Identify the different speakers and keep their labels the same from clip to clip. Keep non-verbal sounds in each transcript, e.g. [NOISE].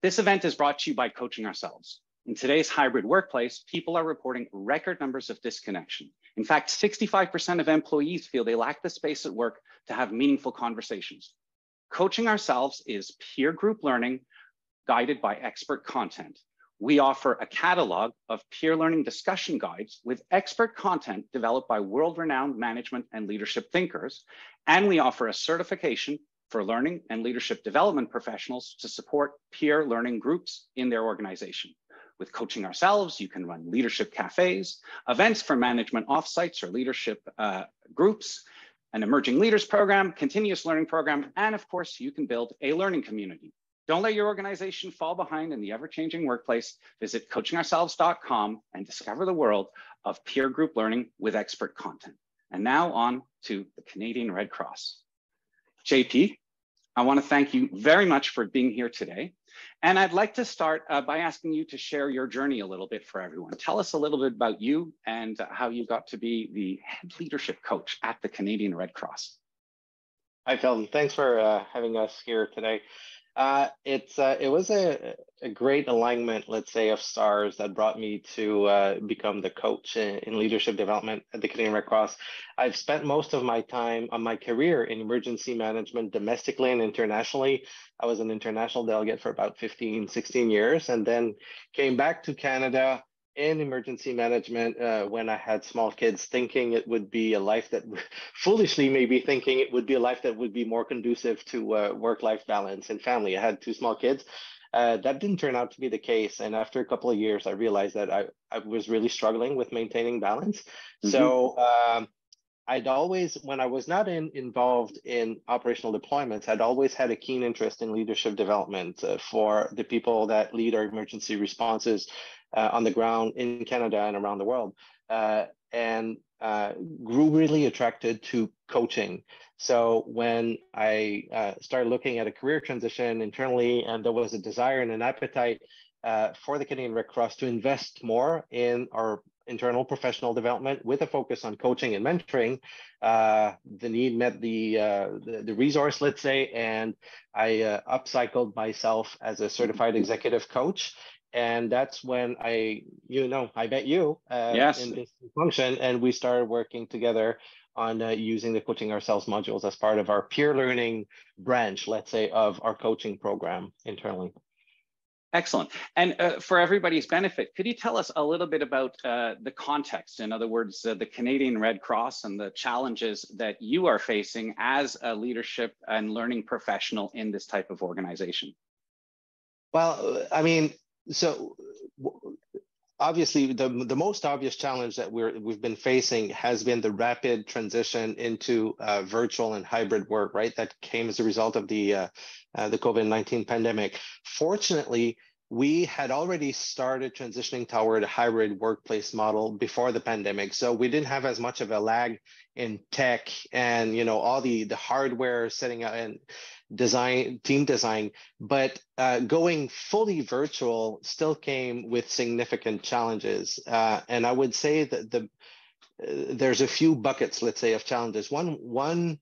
Speaker 1: This event is brought to you by Coaching Ourselves. In today's hybrid workplace, people are reporting record numbers of disconnection. In fact, 65% of employees feel they lack the space at work to have meaningful conversations. Coaching Ourselves is peer group learning guided by expert content. We offer a catalog of peer learning discussion guides with expert content developed by world-renowned management and leadership thinkers. And we offer a certification for learning and leadership development professionals to support peer learning groups in their organization. With coaching ourselves, you can run leadership cafes, events for management offsites or leadership uh, groups, an emerging leaders program, continuous learning program, and of course, you can build a learning community. Don't let your organization fall behind in the ever-changing workplace. Visit coachingourselves.com and discover the world of peer group learning with expert content. And now on to the Canadian Red Cross. JP, I want to thank you very much for being here today. And I'd like to start uh, by asking you to share your journey a little bit for everyone. Tell us a little bit about you and how you got to be the head leadership coach at the Canadian Red Cross.
Speaker 2: Hi, Phil. Thanks for uh, having us here today. Uh, it's uh, it was a, a great alignment, let's say, of stars that brought me to uh, become the coach in, in, leadership development at the Canadian Red Cross. I've spent most of my time on my career in emergency management domestically and internationally. I was an international delegate for about 15, 16 years, and then came back to Canada in emergency management uh, when I had small kids, thinking it would be a life that [LAUGHS] foolishly maybe thinking it would be a life that would be more conducive to uh, work life balance and family. I had two small kids. Uh, that didn't turn out to be the case. And after a couple of years, I realized that I, I was really struggling with maintaining balance. Mm-hmm. So um, I'd always, when I was not in, involved in operational deployments, I'd always had a keen interest in leadership development uh, for the people that lead our emergency responses uh, on the ground in Canada and around the world, uh, and uh, grew really attracted to coaching. So when I uh, started looking at a career transition internally, and there was a desire and an appetite uh, for the Canadian Red Cross to invest more in our internal professional development with a focus on coaching and mentoring. Uh, the need met the, uh, the, the resource, let's say, and I uh, upcycled myself as a certified executive coach and that's when I, you know, I met you uh, yes. in this function, and we started working together on uh, using the coaching ourselves modules as part of our peer learning branch, let's say, of our coaching program internally.
Speaker 1: Excellent. And uh, for everybody's benefit, could you tell us a little bit about uh, the context? In other words, uh, the Canadian Red Cross and the challenges that you are facing as a leadership and learning professional in this type of organization?
Speaker 2: Well, I mean, so obviously the, the most obvious challenge that we're we've been facing has been the rapid transition into uh, virtual and hybrid work right? That came as a result of the uh, uh, the covid-19 pandemic. Fortunately we had already started transitioning toward a hybrid workplace model before the pandemic. So we didn't have as much of a lag in tech and you know all the the hardware setting up and design team design but uh, going fully virtual still came with significant challenges. Uh, and i would say that the uh, there's a few buckets let's say of challenges. One one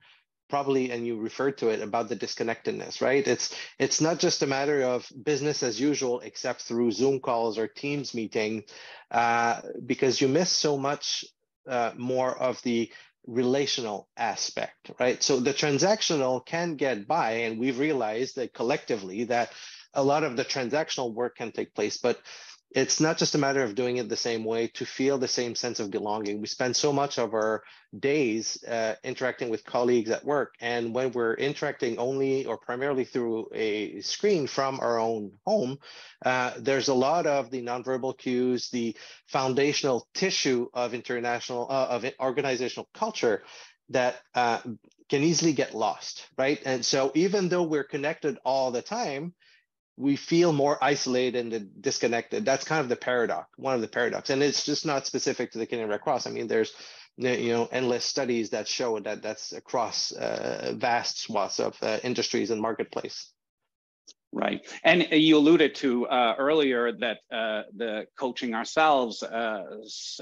Speaker 2: probably and you referred to it about the disconnectedness right? It's it's not just a matter of business as usual except through zoom calls or teams meeting uh, because you miss so much uh, more of the relational aspect, right? So the transactional can get by, and we've realized that collectively that a lot of the transactional work can take place, but it's not just a matter of doing it the same way to feel the same sense of belonging. We spend so much of our days uh, interacting with colleagues at work. And when we're interacting only or primarily through a screen from our own home, uh, there's a lot of the nonverbal cues, the foundational tissue of international, uh, of organizational culture that uh, can easily get lost, right? And so even though we're connected all the time, we feel more isolated and disconnected. That's kind of the paradox, one of the paradox. And it's just not specific to the Canadian Red Cross. I mean, there's you know endless studies that show that that's across uh, vast swaths of uh, industries and marketplace.
Speaker 1: Right. And you alluded to uh, earlier that uh, the coaching ourselves uh,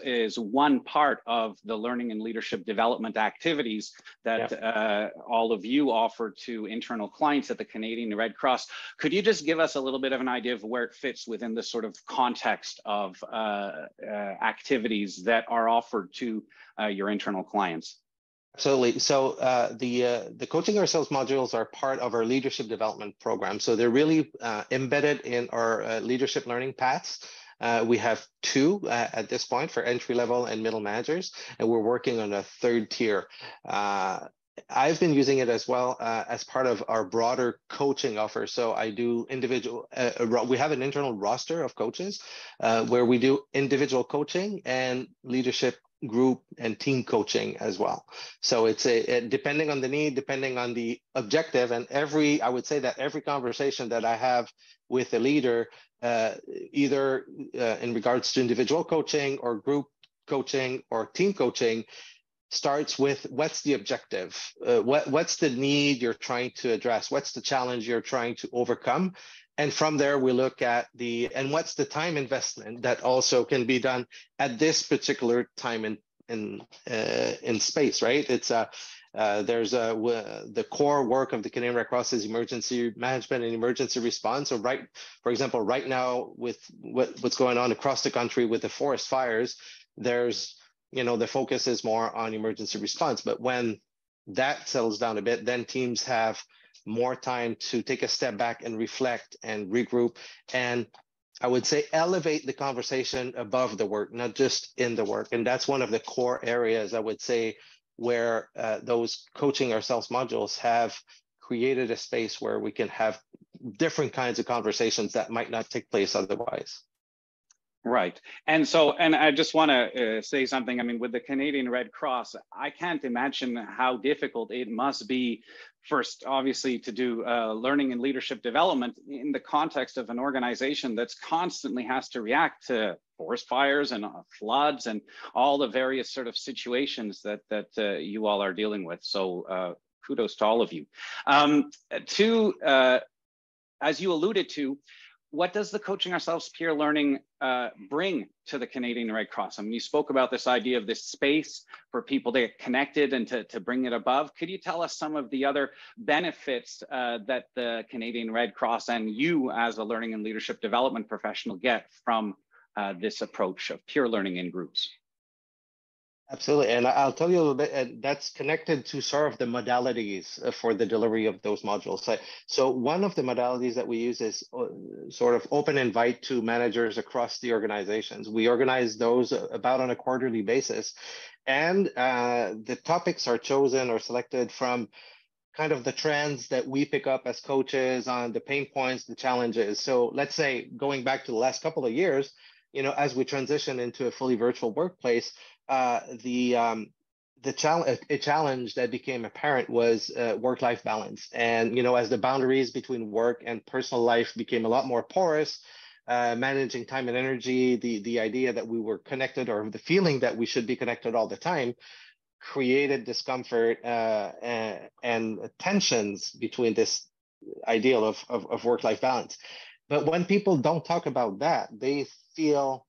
Speaker 1: is one part of the learning and leadership development activities that yeah. Uh, all of you offer to internal clients at the Canadian Red Cross. Could you just give us a little bit of an idea of where it fits within the sort of context of uh, uh, activities that are offered to your internal clients?
Speaker 2: Absolutely. So uh, the uh, the coaching ourselves modules are part of our leadership development program. So they're really uh, embedded in our uh, leadership learning paths. Uh, we have two uh, at this point for entry level and middle managers, and we're working on a third tier. I've been using it as well as part of our broader coaching offer. So I do individual. we have an internal roster of coaches where we do individual coaching and leadership group and team coaching as well. So it's a, a, depending on the need, depending on the objective, and every I would say that every conversation that I have with a leader, uh, either uh, in regards to individual coaching or group coaching or team coaching, starts with what's the objective, uh, what what's the need you're trying to address, what's the challenge you're trying to overcome, and from there, we look at the, and what's the time investment that also can be done at this particular time in, in, uh, in space, right? It's a, uh, there's a, the core work of the Canadian Red Cross is emergency management and emergency response. So right, for example, right now with what, what's going on across the country with the forest fires, there's, you know, the focus is more on emergency response. But when that settles down a bit, then teams have more time to take a step back and reflect and regroup and I would say elevate the conversation above the work, not just in the work. And that's one of the core areas I would say where uh, those coaching ourselves modules have created a space where we can have different kinds of conversations that might not take place otherwise.
Speaker 1: Right. And so, and I just want to uh, say something. I mean, with the Canadian Red Cross, I can't imagine how difficult it must be, first, obviously, to do uh, learning and leadership development in the context of an organization that's constantly has to react to forest fires and uh, floods and all the various sort of situations that that uh, you all are dealing with. So, uh, kudos to all of you. Um, to, uh, as you alluded to, what does the coaching ourselves peer learning uh, bring to the Canadian Red Cross? I mean, you spoke about this idea of this space for people to get connected and to, to bring it above. Could you tell us some of the other benefits uh, that the Canadian Red Cross and you as a learning and leadership development professional get from uh, this approach of peer learning in groups?
Speaker 2: Absolutely. And I'll tell you a little bit, and that's connected to sort of the modalities uh, for the delivery of those modules. So, one of the modalities that we use is uh, sort of open invite to managers across the organizations. We organize those uh, about on a quarterly basis. And uh, the topics are chosen or selected from kind of the trends that we pick up as coaches on the pain points, the challenges. So let's say going back to the last couple of years, you know, as we transition into a fully virtual workplace, uh, the um, the challenge a challenge that became apparent was uh, work life balance, and you know, as the boundaries between work and personal life became a lot more porous. Uh, managing time and energy, the the idea that we were connected or the feeling that we should be connected all the time, created discomfort uh, and, and, tensions between this ideal of, of, of work-life balance. But when people don't talk about that, they feel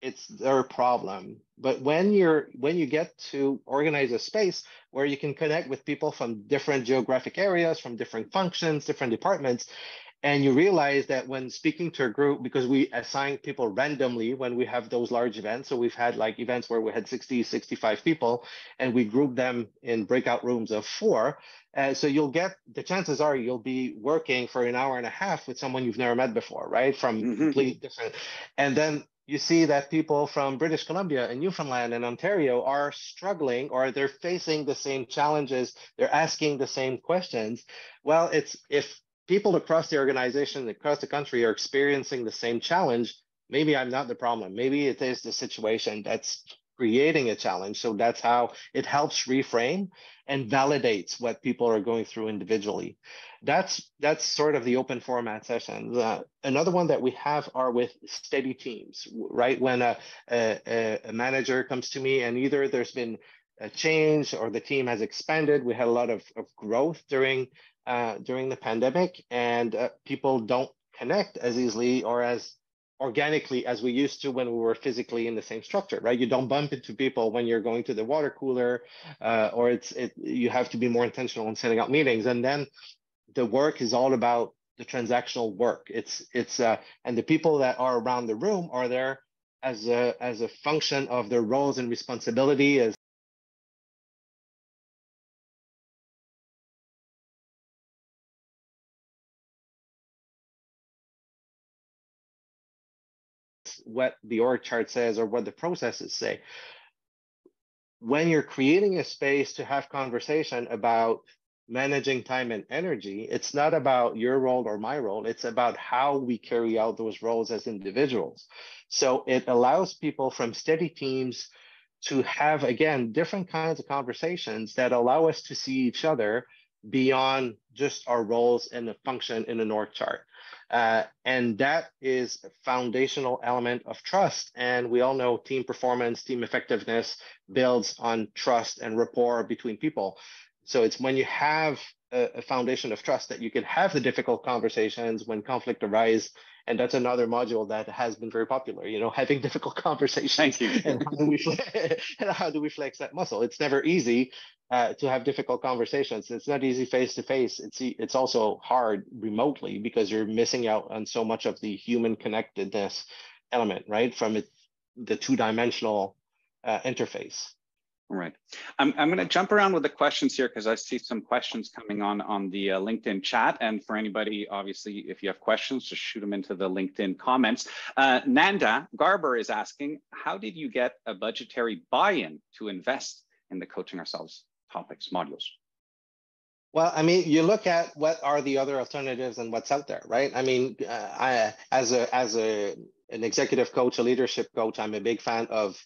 Speaker 2: it's their problem but when you're when you get to organize a space where you can connect with people from different geographic areas from different functions different departments and you realize that when speaking to a group because we assign people randomly when we have those large events. So we've had like events where we had 60 65 people and we group them in breakout rooms of four. Uh, so you'll get the chances are you'll be working for an hour and a half with someone you've never met before right? From mm-hmm. completely different. And then you see that people from British Columbia and Newfoundland and Ontario are struggling or they're facing the same challenges, they're asking the same questions. Well, it's if people across the organization, across the country are experiencing the same challenge, maybe I'm not the problem. Maybe it is the situation that's creating a challenge. So that's how it helps reframe and validates what people are going through individually. That's that's sort of the open format sessions. Uh, another one that we have are with steady teams, right? When a, a, a manager comes to me and either there's been a change or the team has expanded, we had a lot of, of growth during uh, during the pandemic, and uh, people don't connect as easily or as organically as we used to when we were physically in the same structure, right? You don't bump into people when you're going to the water cooler, uh, or it's it. You have to be more intentional in setting up meetings, and then the work is all about the transactional work. It's it's uh, and the people that are around the room are there as a as a function of their roles and responsibility as what the org chart says or what the processes say. When you're creating a space to have conversation about managing time and energy, it's not about your role or my role. It's about how we carry out those roles as individuals. So it allows people from steady teams to have, again, different kinds of conversations that allow us to see each other beyond just our roles and the function in the North chart. Uh, and that is a foundational element of trust. And we all know team performance, team effectiveness builds on trust and rapport between people. So it's when you have a, a foundation of trust that you can have the difficult conversations when conflict arises and that's another module that has been very popular you know having [LAUGHS] difficult conversations and, how do we, [LAUGHS] and how do we flex that muscle it's never easy uh, to have difficult conversations. It's not easy face to face. It's it's also hard remotely because you're missing out on so much of the human connectedness element, right? From it, the two dimensional uh, interface.
Speaker 1: All right. I'm, I'm going to jump around with the questions here because I see some questions coming on on the uh, LinkedIn chat. And for anybody, obviously, if you have questions, just shoot them into the LinkedIn comments. Uh, Nanda Garber is asking, how did you get a budgetary buy-in to invest in the coaching ourselves topics, modules?
Speaker 2: Well, I mean, you look at what are the other alternatives and what's out there, right? I mean, uh, I as a as a an executive coach, a leadership coach, I'm a big fan of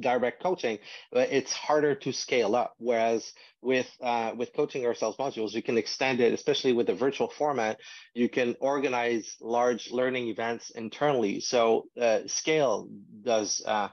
Speaker 2: direct coaching, it's harder to scale up. Whereas with uh, with coaching ourselves modules, you can extend it, especially with the virtual format. You can organize large learning events internally. So uh, scale does uh,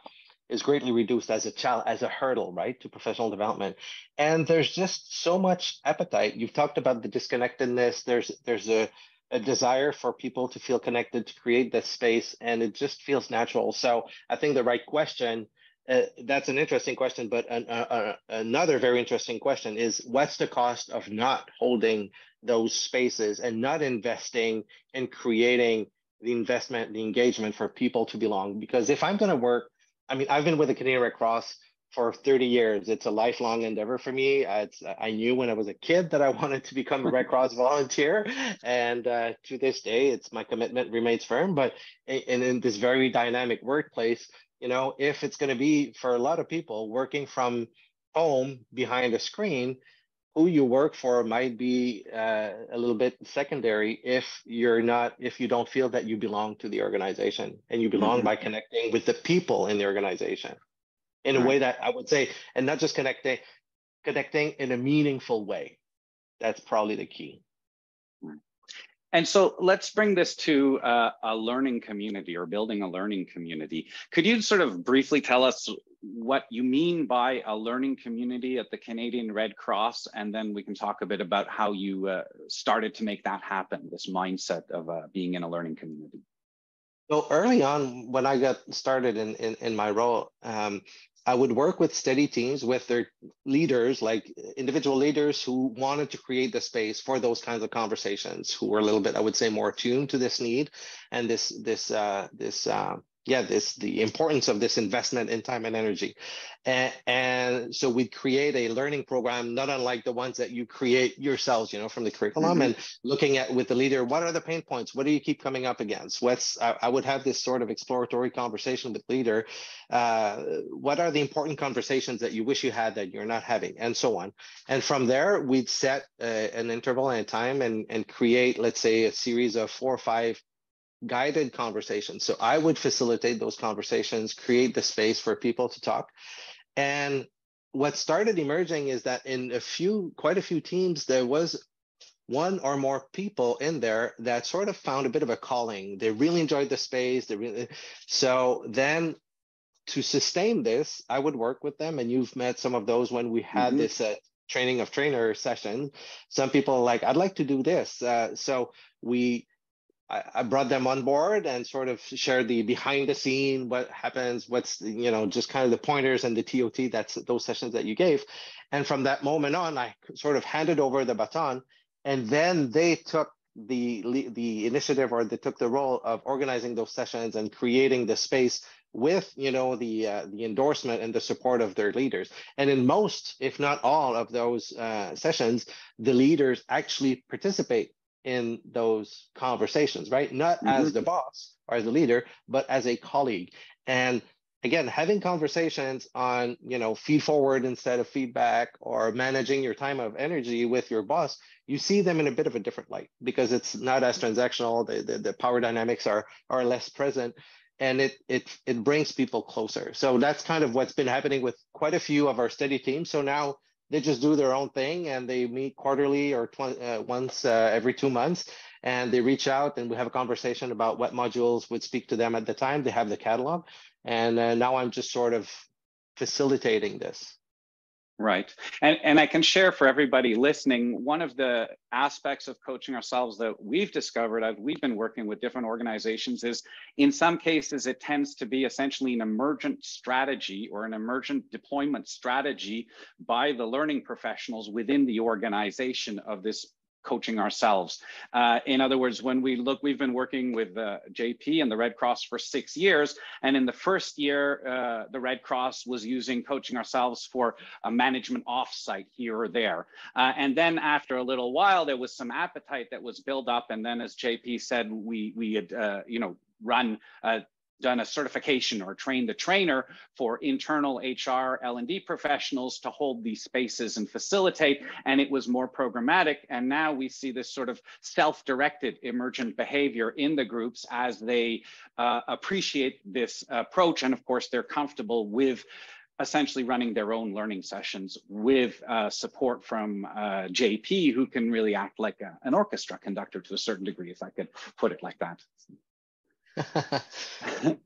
Speaker 2: is greatly reduced as a child as a hurdle right to professional development and there's just so much appetite you've talked about the disconnectedness there's there's a, a desire for people to feel connected to create this space and it just feels natural so i think the right question uh, that's an interesting question but an, uh, uh, another very interesting question is what's the cost of not holding those spaces and not investing in creating the investment the engagement for people to belong because if i'm going to work I mean, I've been with the Canadian Red Cross for 30 years. It's a lifelong endeavor for me. It's, I knew when I was a kid that I [LAUGHS] wanted to become a Red Cross [LAUGHS] volunteer, and uh, to this day, it's my commitment remains firm. But in, in this very dynamic workplace, you know, if it's going to be for a lot of people working from home behind a screen, who you work for might be uh, a little bit secondary if you're not if you don't feel that you belong to the organization and you belong mm-hmm. by connecting with the people in the organization in right. a way that i would say and not just connecting connecting in a meaningful way that's probably the key
Speaker 1: and so let's bring this to uh, a learning community or building a learning community. Could you sort of briefly tell us what you mean by a learning community at the Canadian Red Cross, and then we can talk a bit about how you uh, started to make that happen, this mindset of uh, being in a learning community.
Speaker 2: So early on, when I got started in, in, in my role, um, I would work with steady teams with their leaders, like individual leaders who wanted to create the space for those kinds of conversations, who were a little bit, I would say, more attuned to this need and this this uh, this uh, yeah this the importance of this investment in time and energy. And, and so we create a learning program not unlike the ones that you create yourselves you know from the curriculum mm-hmm. and looking at with the leader what are the pain points? What do you keep coming up against? What's i, I would have this sort of exploratory conversation with the leader uh, what are the important conversations that you wish you had that you're not having? And so on. And from there we'd set uh, an interval and a time and and create let's say a series of four or five guided conversations. So I would facilitate those conversations, create the space for people to talk. And what started emerging is that in a few, quite a few teams, there was one or more people in there that sort of found a bit of a calling. They really enjoyed the space. They really, so then to sustain this, I would work with them. And you've met some of those when we had mm-hmm. this uh, training of trainer session, some people are like, I'd like to do this. Uh, so we I, brought them on board and sort of shared the behind the scene, what happens, what's you know just kind of the pointers and the TOT. That's those sessions that you gave, and from that moment on, I sort of handed over the baton, and then they took the the initiative or they took the role of organizing those sessions and creating the space with you know the uh, the endorsement and the support of their leaders and in most if not all of those uh, sessions the leaders actually participate in those conversations, right? Not mm-hmm. as the boss or as the leader, but as a colleague. And again, having conversations on, you know, feed forward instead of feedback or managing your time of energy with your boss, you see them in a bit of a different light because it's not as transactional. The, the, the power dynamics are, are less present and it, it, it brings people closer. So that's kind of what's been happening with quite a few of our study teams. So now they just do their own thing and they meet quarterly or tw- uh, once uh, every two months. And they reach out and we have a conversation about what modules would speak to them at the time. They have the catalog. And uh, now i'm just sort of facilitating this
Speaker 1: Right. And, and I can share for everybody listening, one of the aspects of coaching ourselves that we've discovered, I've, we've been working with different organizations, is in some cases, it tends to be essentially an emergent strategy or an emergent deployment strategy by the learning professionals within the organization of this coaching ourselves. Uh, in other words, when we look, we've been working with uh, JP and the Red Cross for six years. And in the first year, uh, the Red Cross was using coaching ourselves for a management offsite here or there. Uh, and then after a little while, there was some appetite that was built up. And then as JP said, we, we had, uh, you know, run uh, done a certification or trained the trainer for internal HR L&D professionals to hold these spaces and facilitate, and it was more programmatic. And now we see this sort of self-directed emergent behavior in the groups as they uh, appreciate this approach. And of course, they're comfortable with essentially running their own learning sessions with uh, support from uh, JP, who can really act like a, an orchestra conductor to a certain degree, if I could put it like that. [LAUGHS]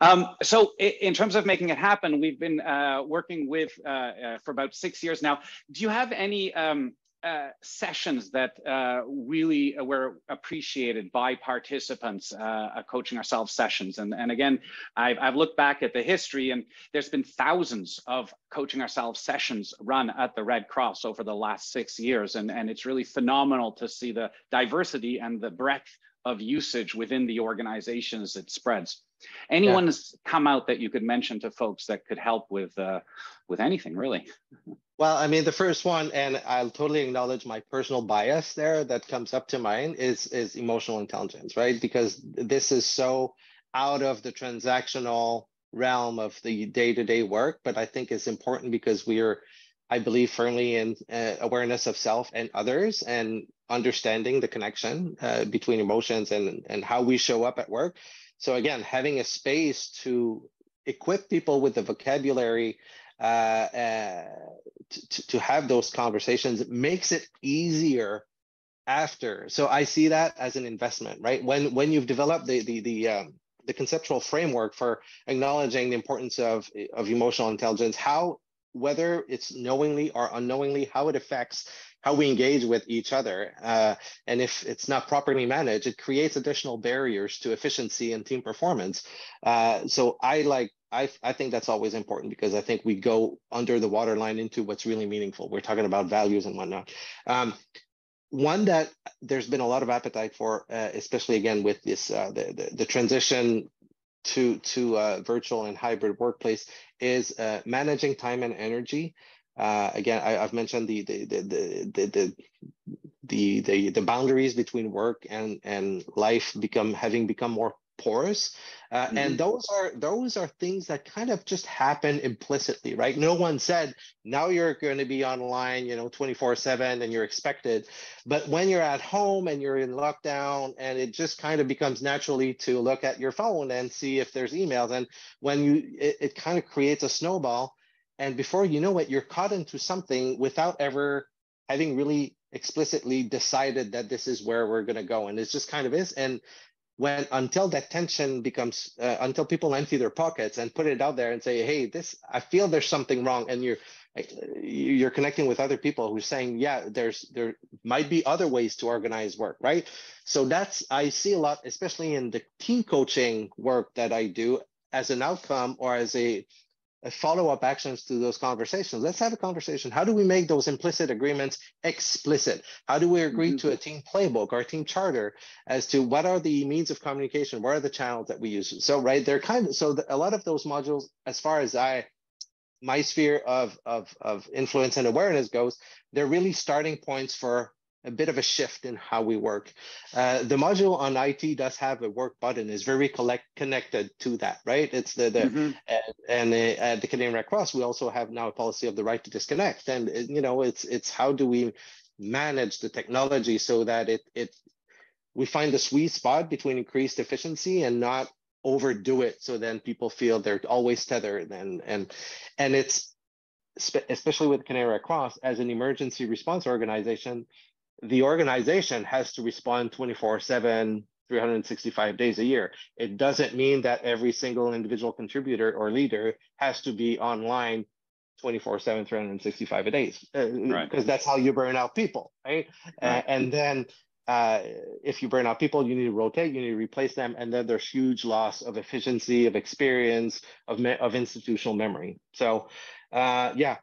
Speaker 1: um, so in terms of making it happen, we've been uh, working with uh, uh, for about six years now. Do you have any um, uh, sessions that uh, really were appreciated by participants, uh, coaching ourselves sessions. And, and again, I've, I've looked back at the history and there's been thousands of coaching ourselves sessions run at the Red Cross over the last six years. And, and it's really phenomenal to see the diversity and the breadth of usage within the organization as it spreads. Anyone's yeah. come out that you could mention to folks that could help with uh, with anything really?
Speaker 2: Well, I mean, the first one, and I'll totally acknowledge my personal bias there that comes up to mind is is emotional intelligence, right? Because this is so out of the transactional realm of the day-to-day work, but I think it's important because we are I believe firmly in uh, awareness of self and others and understanding the connection uh, between emotions and, and how we show up at work. So, again, having a space to equip people with the vocabulary uh, uh to, to have those conversations makes it easier after. So, I see that as an investment, right? When, when you've developed the, the, the, um, the conceptual framework for acknowledging the importance of, of emotional intelligence, how whether it's knowingly or unknowingly, how it affects how we engage with each other. Uh, and if it's not properly managed, it creates additional barriers to efficiency and team performance. Uh, so I like, I, I think that's always important because I think we go under the waterline into what's really meaningful. We're talking about values and whatnot. Um, one that there's been a lot of appetite for, uh, especially again with this uh, the, the, the transition to to uh, virtual and hybrid workplace is uh, managing time and energy. Uh, again, I, have mentioned the the the the the the, the, the boundaries between work and and life become having become more porous uh, mm-hmm. and those are those are things that kind of just happen implicitly right no one said now you're going to be online you know 24 7 and you're expected but when you're at home and you're in lockdown and it just kind of becomes naturally to look at your phone and see if there's emails and when you it, it kind of creates a snowball and before you know it you're caught into something without ever having really explicitly decided that this is where we're going to go and it just kind of is and when until that tension becomes uh, until people empty their pockets and put it out there and say hey this i feel there's something wrong and you're you're connecting with other people who're saying yeah there's there might be other ways to organize work right? So that's i see a lot especially in the team coaching work that i do as an outcome or as a follow-up actions to those conversations. Let's have a conversation. How do we make those implicit agreements explicit? How do we agree mm-hmm. to a team playbook or a team charter as to what are the means of communication? What are the channels that we use? So right they're kind of so the, a lot of those modules as far as i my sphere of, of of influence and awareness goes they're really starting points for a bit of a shift in how we work. Uh, the module on IT does have a work button, is very collect, connected to that, right? It's the, the mm-hmm. and, and uh, at the Canadian Red Cross, we also have now a policy of the right to disconnect. And, uh, you know, it's, it's how do we manage the technology so that it, it, we find the sweet spot between increased efficiency and not overdo it. So then people feel they're always tethered and, and, and it's, especially with Canadian Red Cross as an emergency response organization, the organization has to respond 24 7 365 days a year it doesn't mean that every single individual contributor or leader has to be online 24 7 365 a days because uh, right. that's how you burn out people right, right. Uh, and then uh, if you burn out people you need to rotate you need to replace them and then there's huge loss of efficiency of experience of, me- of institutional memory so uh, yeah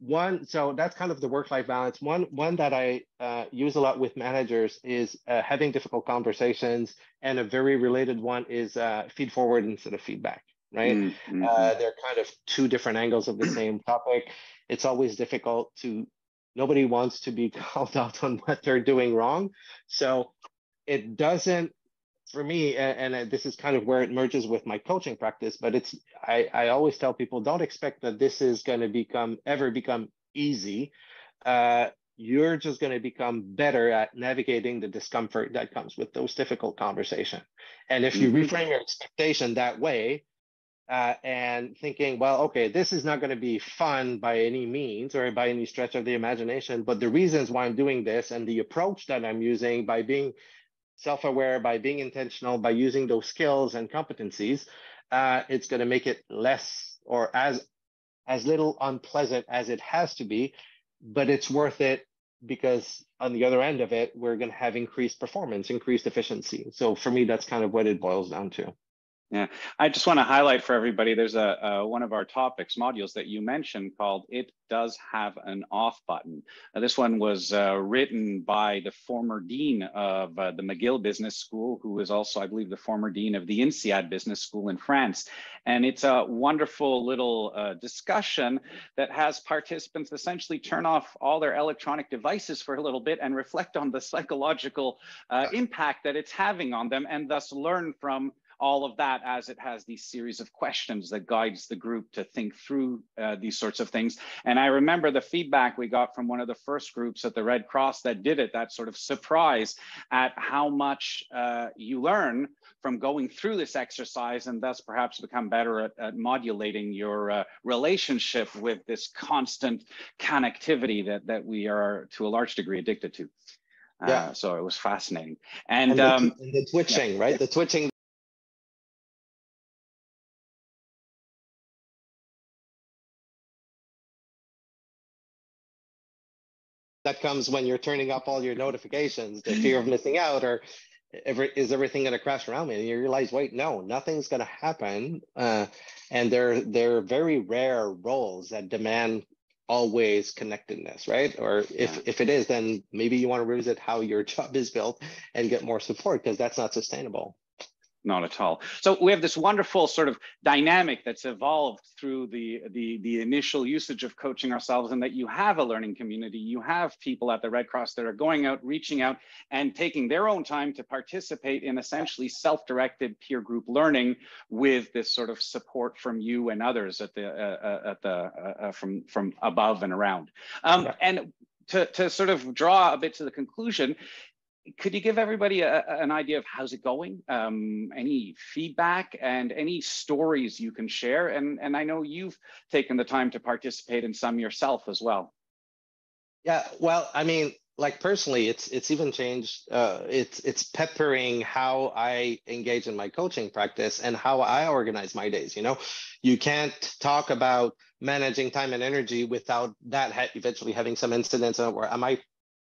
Speaker 2: one so that's kind of the work life balance. One one that i uh, use a lot with managers is uh, having difficult conversations and a very related one is uh, feed forward instead of feedback right? Mm-hmm. Uh, they're kind of two different angles of the [CLEARS THROAT] same topic. It's always difficult to nobody wants to be [LAUGHS] called out on what they're doing wrong. So it doesn't for me, and, and, this is kind of where it merges with my coaching practice, but it's I, I always tell people don't expect that this is going to become ever become easy. Uh, you're just going to become better at navigating the discomfort that comes with those difficult conversations. And if you mm-hmm. reframe your expectation that way, uh, and thinking, well, okay, this is not going to be fun by any means or by any stretch of the imagination, but the reasons why I'm doing this and the approach that I'm using by being self-aware, by being intentional, by using those skills and competencies, uh, it's going to make it less or as as little unpleasant as it has to be, but it's worth it because on the other end of it, we're going to have increased performance, increased efficiency. So for me, that's kind of what it boils down to.
Speaker 1: Yeah, I just want to highlight for everybody, there's a, one of our topics modules that you mentioned called It Does Have an Off Button. Uh, this one was uh, written by the former dean of uh, the McGill Business School, who is also, I believe, the former dean of the INSEAD Business School in France. And it's a wonderful little uh, discussion that has participants essentially turn off all their electronic devices for a little bit and reflect on the psychological impact that it's having on them and thus learn from all of that as it has these series of questions that guides the group to think through uh, these sorts of things. And I remember the feedback we got from one of the first groups at the Red Cross that did it, that sort of surprise at how much uh, you learn from going through this exercise and thus perhaps become better at, at modulating your uh, relationship with this constant connectivity that, that we are to a large degree addicted to. Yeah. Uh, so it was fascinating. And,
Speaker 2: and,
Speaker 1: the, um,
Speaker 2: and the twitching, yeah. right? The twitching that comes when you're turning up all your notifications, the fear of missing out, or every, is everything going to crash around me? And you realize, wait, no, nothing's going to happen. Uh, and they're they're very rare roles that demand always connectedness, right? Or if yeah. if it is, then maybe you want to revisit how your job is built and get more support because that's not sustainable
Speaker 1: not at all. So we have this wonderful sort of dynamic that's evolved through the, the, the initial usage of coaching ourselves and that you have a learning community, you have people at the Red Cross that are going out, reaching out and taking their own time to participate in essentially self-directed peer group learning with this sort of support from you and others at the, uh, uh at the, uh, uh, from, from above and around. Um. And to, to sort of draw a bit to the conclusion, could you give everybody a, an idea of how's it going? Um, any feedback and any stories you can share? And, and I know you've taken the time to participate in some yourself as well.
Speaker 2: Yeah, well, I mean, like personally, it's it's even changed. Uh, it's it's peppering how I engage in my coaching practice and how I organize my days. You know, you can't talk about managing time and energy without that ha- eventually having some incidents where am I,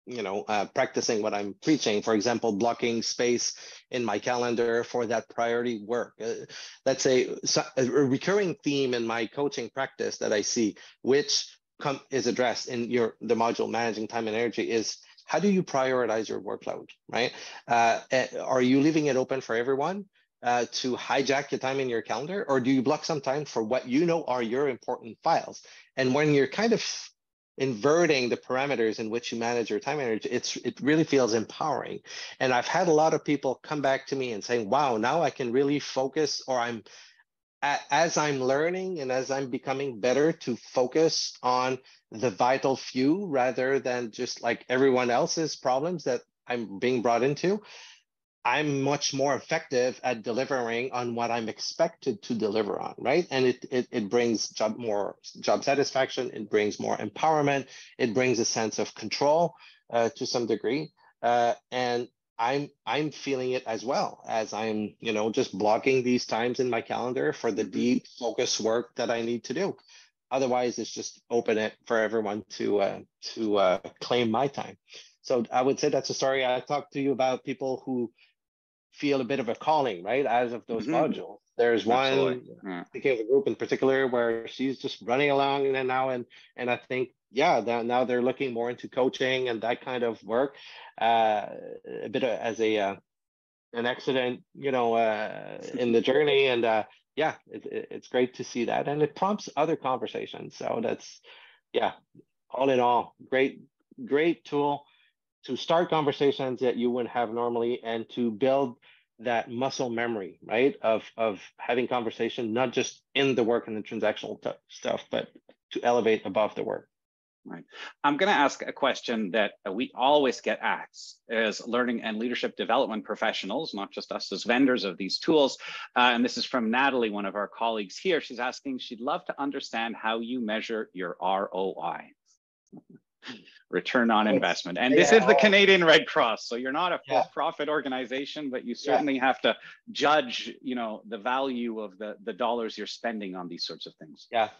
Speaker 2: you know, uh, practicing what I'm preaching. For example, blocking space in my calendar for that priority work. Uh, that's a, a recurring theme in my coaching practice that I see, which come is addressed in your the module managing time and energy is how do you prioritize your workload right uh, eh, are you leaving it open for everyone uh, to hijack your time in your calendar or do you block some time for what you know are your important files and when you're kind of inverting the parameters in which you manage your time energy it's it really feels empowering. And i've had a lot of people come back to me and saying wow now i can really focus or i'm as I'm learning and as I'm becoming better to focus on the vital few rather than just like everyone else's problems that I'm being brought into, I'm much more effective at delivering on what I'm expected to deliver on, right? And it it, it brings job more job satisfaction, it brings more empowerment, it brings a sense of control uh, to some degree. Uh, and I'm I'm feeling it as well as I'm, you know, just blocking these times in my calendar for the mm-hmm. deep focus work that I need to do. Otherwise, it's just open it for everyone to uh, to uh, claim my time. So I would say that's a story I talked to you about people who feel a bit of a calling, right, As of those mm-hmm. modules. There's one, yeah. thinking of a group in particular where she's just running along and now and and I think yeah, now they're looking more into coaching and that kind of work, uh, a bit as a uh, an accident, you know, uh, [LAUGHS] in the journey. And uh, yeah, it, it, it's great to see that, and it prompts other conversations. So that's yeah, all in all, great great tool to start conversations that you wouldn't have normally, and to build that muscle memory, right? Of of having conversation, not just in the work and the transactional t- stuff, but to elevate above the work.
Speaker 1: Right. I'm going to ask a question that we always get asked as learning and leadership development professionals, not just us as vendors of these tools. Uh, and this is from Natalie, one of our colleagues here. She's asking, she'd love to understand how you measure your ROI return on investment. And this yeah. is the Canadian Red Cross. So you're not a for-profit yeah. organization, but you certainly yeah. have to judge, you know, the value of the, the dollars you're spending on these sorts of things.
Speaker 2: Yeah.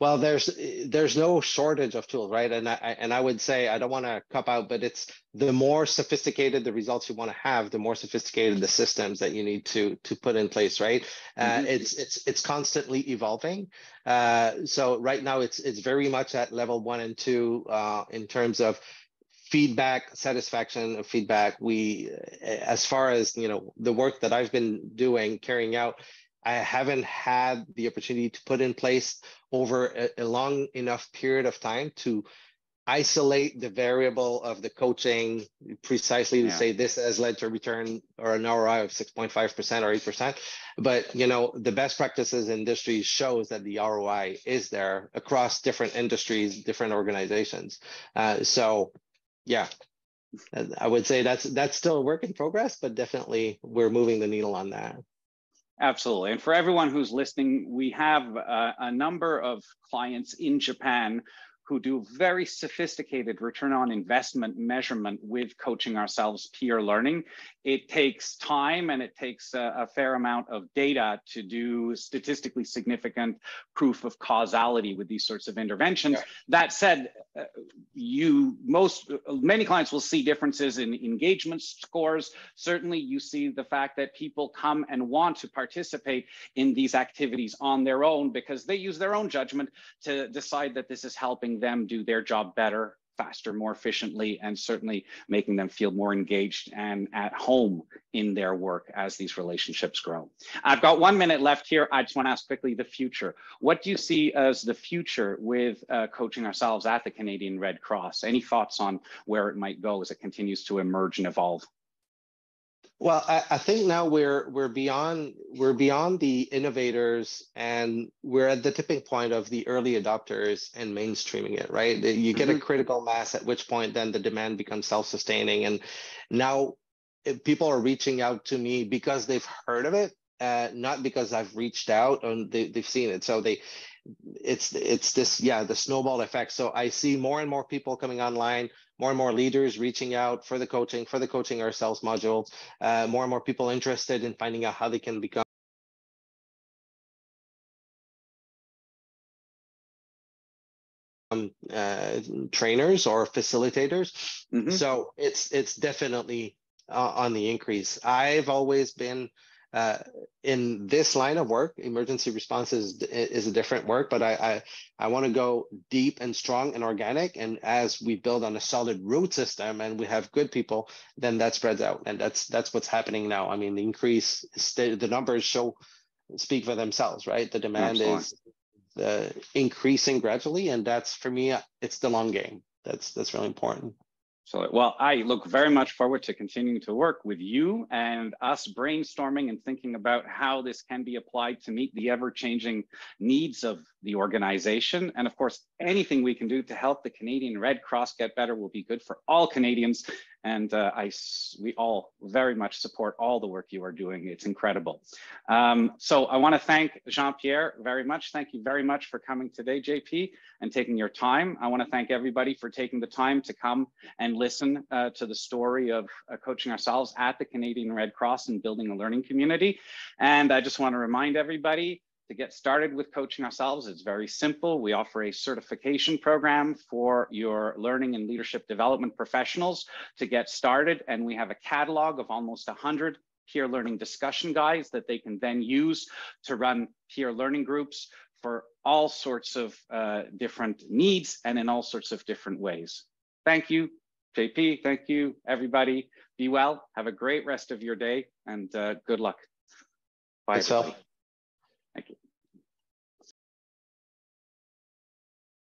Speaker 2: Well, there's there's no shortage of tools, right? And I and I would say I don't want to cup out, but it's the more sophisticated the results you want to have, the more sophisticated the systems that you need to to put in place, right? Uh, mm-hmm. it's it's it's constantly evolving. Uh, so right now it's it's very much at level one and two uh, in terms of feedback satisfaction of feedback. We as far as you know the work that i've been doing carrying out i haven't had the opportunity to put in place over a, a long enough period of time to isolate the variable of the coaching precisely to yeah. say this has led to a return or an ROI of 6.5% or 8%. But you know, the best practices industry shows that the ROI is there across different industries, different organizations. Uh, so yeah, I would say that's that's still a work in progress, but definitely we're moving the needle on that.
Speaker 1: Absolutely. And for everyone who's listening, we have uh, a number of clients in Japan who do very sophisticated return on investment measurement with coaching ourselves peer learning. It takes time and it takes a, a, fair amount of data to do statistically significant proof of causality with these sorts of interventions. That said, uh, you most many clients will see differences in engagement scores. Certainly, you see the fact that people come and want to participate in these activities on their own because they use their own judgment to decide that this is helping helping them do their job better, faster, more efficiently, and certainly making them feel more engaged and at home in their work as these relationships grow. I've got one minute left here. I just want to ask quickly the future. What do you see as the future with uh, coaching ourselves at the Canadian Red Cross? Any thoughts on where it might go as it continues to emerge and evolve?
Speaker 2: Well, I, I, think now we're we're beyond we're beyond the innovators and we're at the tipping point of the early adopters and mainstreaming it, right? You get mm-hmm. a critical mass at which point then the demand becomes self-sustaining. And now people are reaching out to me because they've heard of it, uh, not because I've reached out and they, they've seen it. So they it's it's this yeah the snowball effect so i see more and more people coming online more and more leaders reaching out for the coaching, for the coaching ourselves module, uh, more and more people interested in finding out how they can become uh, trainers or facilitators. Mm-hmm. So it's it's definitely uh, on the increase. I've always been uh, in this line of work. Emergency response is, is a different work, but I I, I want to go deep and strong and organic. And as we build on a solid root system and we have good people, then that spreads out, and that's that's what's happening now. I mean, the increase, the numbers show speak for themselves, right? The demand is uh, increasing gradually, and that's for me, it's the long game. That's that's really important.
Speaker 1: So, well, I look very much forward to continuing to work with you and us brainstorming and thinking about how this can be applied to meet the ever changing needs of the organization. And of course, anything we can do to help the Canadian Red Cross get better will be good for all Canadians and uh, I, we all very much support all the work you are doing. It's incredible. Um, so I want to thank Jean-Pierre very much. Thank you very much for coming today, JP, and taking your time. I want to thank everybody for taking the time to come and listen uh, to the story of uh, CoachingOurselves at the Canadian Red Cross and building a learning community. And I just want to remind everybody to get started with CoachingOurselves, it's very simple. We offer a certification program for your learning and leadership development professionals to get started. And we have a catalog of almost 100 peer learning discussion guides that they can then use to run peer learning groups for all sorts of uh, different needs and in all sorts of different ways. Thank you, JP. Thank you, everybody. Be well. Have a great rest of your day and uh, good luck.
Speaker 2: Bye.
Speaker 1: Thank you.